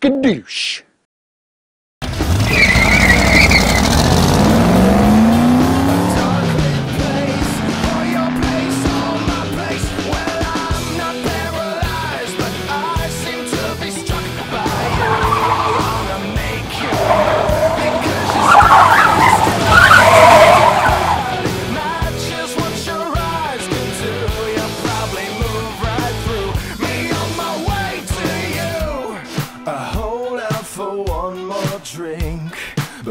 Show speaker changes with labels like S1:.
S1: skadoosh.